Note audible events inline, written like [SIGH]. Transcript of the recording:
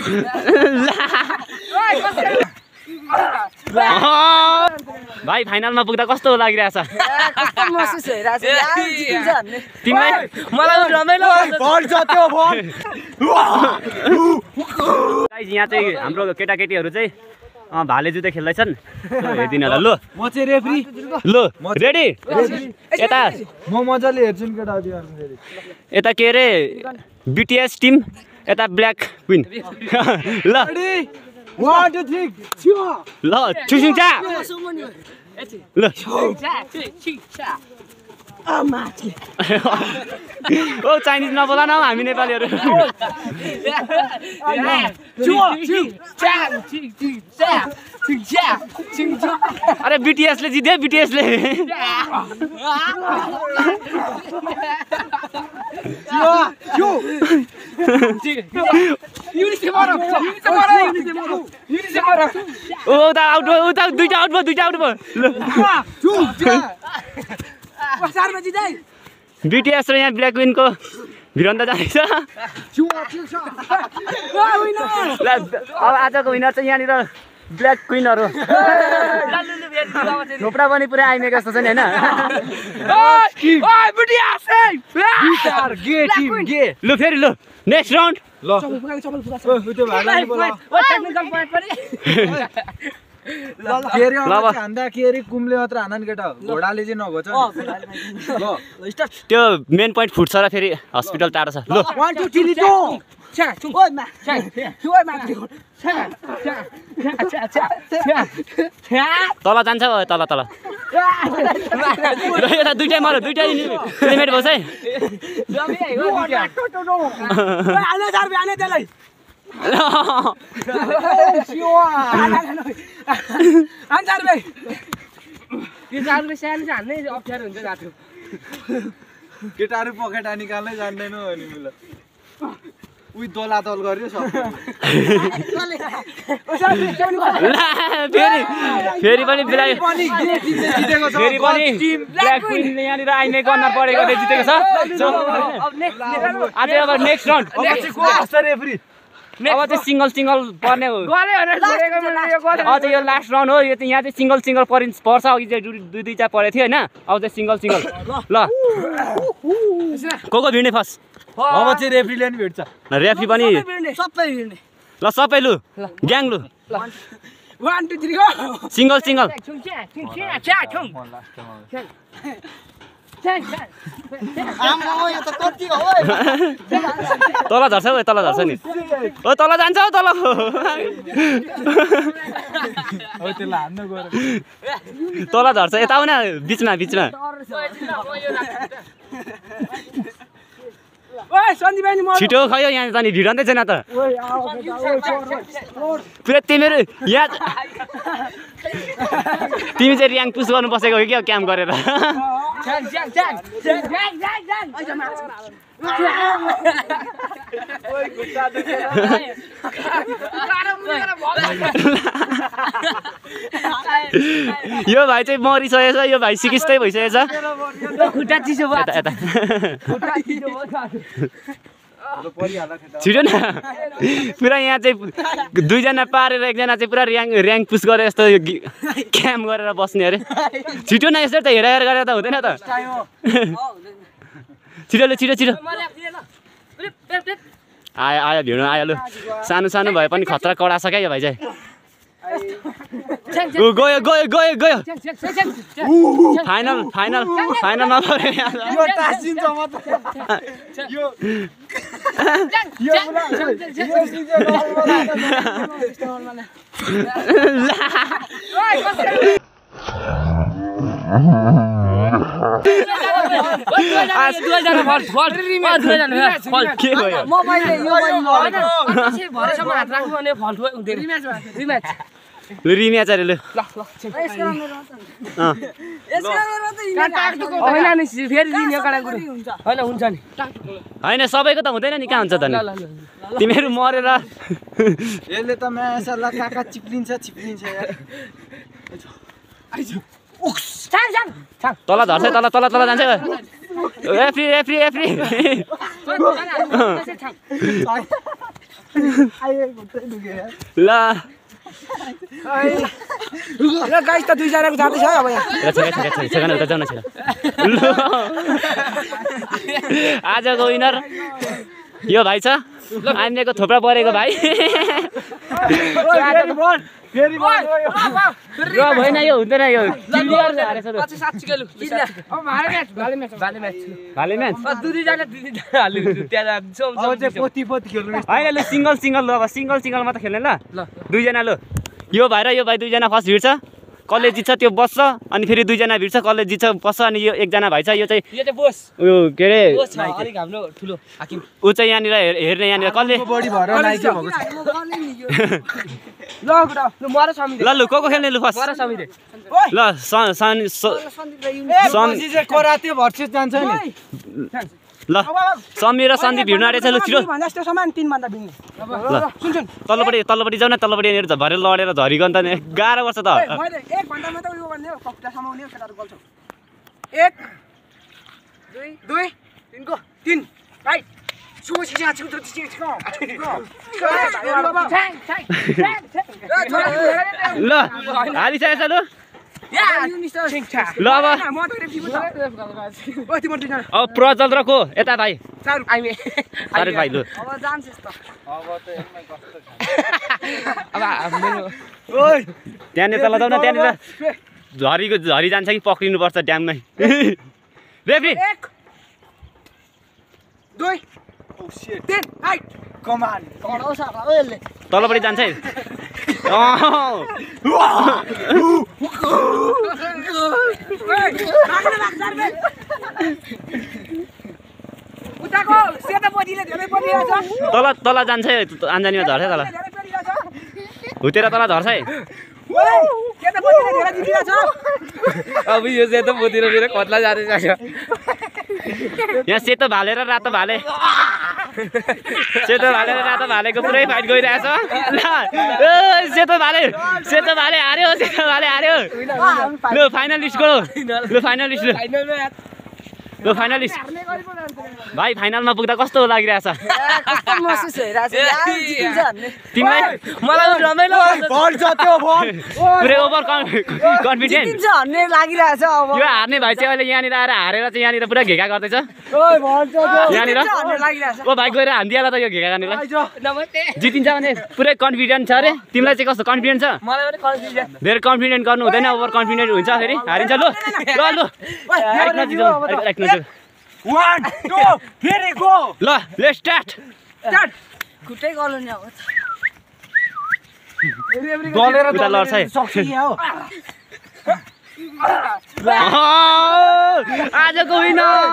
[LAUGHS] भाइ फाइनलमा पुग्दा कस्तो लागिरहेछ? यहाँ चाहिँ हाम्रो केटाकेटीहरू चाहिँ अँ, भाले जुत्दै खेल्दैछन्। हेरिदिनु होला। लु। म चाहिँ रेफ्री। लु रेडी? यता म मजाले हेर्छु यता के अरे बिटिएस टिम यता ब्ल्याक क्विन ल। ल छुसिङचा ल। ओ चाइनिज नबोला न हौ हामी नेपालीहरू अरे बिटिएसले जित्यो बिटिएसले ओ उता आउट भयो उता दुइटा आउट भयो दुइटा आउट भयो ल बिटिएस र यहाँ ब्ल्याक विनको भिरन्त जाँदैछ। ल अब आजको विनर चाहिँ यहाँनिर ब्ल्याक क्विनहरू। थोप्रा पनि पुरै आइमेको जस्तो छ नि होइन? लु फेरि लु नेक्स्ट राउन्ड ल। [LAUGHS] कुम्ले मात्र हान नि केटा घोडाले चाहिँ नभएछ ल। त्यो मेन पोइन्ट फुट्छ र फेरि हस्पिटल टाढो छ। लु। वान टू थ्री टू तल जान्छ तल तल। ल यता दुइटै मऱ्यो दुइटै एलिमेट भयो है केटाहरू पखेटा निकाल्नै जान्दैन हो नि मलाई उही गर्यो फेरि फेरि पनि ब्ल्याक चाहिँ फेरि ब्ल्याक क्विनले यहाँनिर आइमे गर्न परेको जितेको छ आज अब नेक्स्ट राउन्ड अब चाहिँ सिङ्गल सिङ्गल पर्ने हो। [LAUGHS] अझ यो लास्ट राउन्ड हो यो चाहिँ यहाँ चाहिँ सिङ्गल सिङ्गल परिन्छ पर्छ अघि चाहिँ दुई दुई दुईवटा परेको थियो होइन। अब चाहिँ सिङ्गल सिङ्गल ल। को को भिड्ने फर्स्ट? अब चाहिँ रेफ्रीले नि भेट्छ रेफ्री पनि सबै हिँड्ने ल सबै लु। ग्याङ लु। One two three single single तल झर्छ हौ तल झर्छ नि। ओ तल जान्छ हौ तल। तल झर्छ यता आउ न बिचमा बिचमा। छिटो खै यहाँ त नि छैन त। पुरा तिमीहरू यहाँ तिमी चाहिँ ऱ्याङ्क पुस गर्नु बसेको हो क्या क्याम्प गरेर? यो भाइ चाहिँ मरिसकेको छ यो भाइ सिकिस्तै भइसकेको छ खुट्टा चिसो यता यता परिहाल्ला केटा छिटो न। पुरा यहाँ चाहिँ दुईजना पारेर एकजना चाहिँ पुरा ऱ्याङ्क ऱ्याङ्क पुस गरेर यस्तो क्याम्प गरेर बस्ने अरे। छिटो न यसरी त हेर हेर गरेर त हुँदैन त। छिटो लु छिटो छिटो। आयो आयो भिड आयो लु। सानो सानो भए पनि खतरा कडा छ क्या यो भाइ चाहिँ। गयो गयो गयो गयो। फाइनल फाइनल फाइनलमा पऱ्यो यहाँ। यो टाँसिन्छ मात्र यो यो पुरा यो लु रिम्या चाहिँ लु होइन सबैको त हुँदैन नि कहाँ हुन्छ त नि तिमीहरू मरेर यसले त मासल्ला काका चिप्लिन्छ चिप्लिन्छ यार तल झर्छ तल तल तल जान्छ रेफ्री ल ल गाइस त दुईजनाको जाँदैछ है अब यहाँ छिरा आजको विनर यो भाइ छ हामीको थोप्रा परेको भाइ र भएन यो हुँदैन यो होइन लु सिङ्गल सिङ्गल लु अब सिङ्गल सिङ्गल मात्र खेल्ने ल दुईजना लु यो भाइ र यो भाइ दुईजना फर्स्ट भिड्छ। कसले जित्छ त्यो बस्छ अनि फेरि दुईजना भिड्छ कसले जित्छ बस्छ अनि यो एकजना भाइ छ। यो चाहिँ उयो के अरे? हाम्रो ठुलो हाकिम। ऊ चाहिँ यहाँनिर हेर- हेर्ने यहाँनिर कसले [LAUGHS] ल गुडा ल म र समित ल लु को को खेल्ने लु फर्स्ट। समित ल सन सन स- सम पछि चाहिँ कराते भर्सेस जान्छ नि। ल समीर र सन्दीप भिड्नु आँटेछ लु छिटो। भन्दा जस्तो समान तिन भन्दा भिड्ने ल सुन सुन। तल्लोपट्टि तल्लोपट्टि जाऊ न तल्लोपट्टि यहाँनिर भरे लडेर झरिकन त गाह्रो पर्छ त। एक गर्ने हो गल्छौ एक दुई दुई तिनको तिन राइट सुगो छिटो छिटो छिटो छिटो ल हालिसकेको छ लु ल अब अब प्रजल र को यता भाइ सारे भाइ लु त्यहाँनिर तल न त्यहाँनिर झरीको झरी जान्छ कि पक्रिनुपर्छ ड्याममै रेफ्री तल्लोपट्टि जान्छ है सेतो तल तल जान्छ है आन्जानीमा झर्छ है तल हुतेर तल झर्छ है सेतो अब यो चाहिँ त मोतिर मेरो कत्ला जाँदैछ यहाँ सेतो भाले र रातो भाले सेतो भाले र रातो भालेको पुरै फाइट गइरहेछ सेतो भाले सेतो भाले हार्यो सेतो भाले हार्यो। लु फाइनलिस्टको लु फाइनलिस्ट लु फाइनलिस्ट भाइ फाइनलमा पुग्दा कस्तो लागिरहेछ? कस्तो महसुस भइरहेछ यार जितिन्छ भन्ने तिमीलाई मलाई रमाइलो भन्छ त्यो भन पुरै ओभर कन्फिडेन्ट जितिन्छ भन्ने लागिरहेछ अब। यो हार्ने भाइ चाहिँ अहिले यहाँनिर आएर हारेर चाहिँ यहाँनिर पुरा घेका गर्दैछ। यहाँनिर। ओ भाइ गएर हानिदिएला त यो घेका गर्नेलाई। नमस्ते। जितिन्छ भने पुरै कन्फिडेन्ट छ अरे। तिमीलाई चाहिँ कस्तो कन्फिडेन्ट छ? धेरै कन्फिडेन्ट गर्नु हुँदैन ओभर कन्फिडेन्ट हुन्छ फेरि। हारिन्छ लु। ल लु। वान टू फेरि गो ल स्टार्ट खुट्टै गलो नि अब उता लड्छ हो। आजको विनर।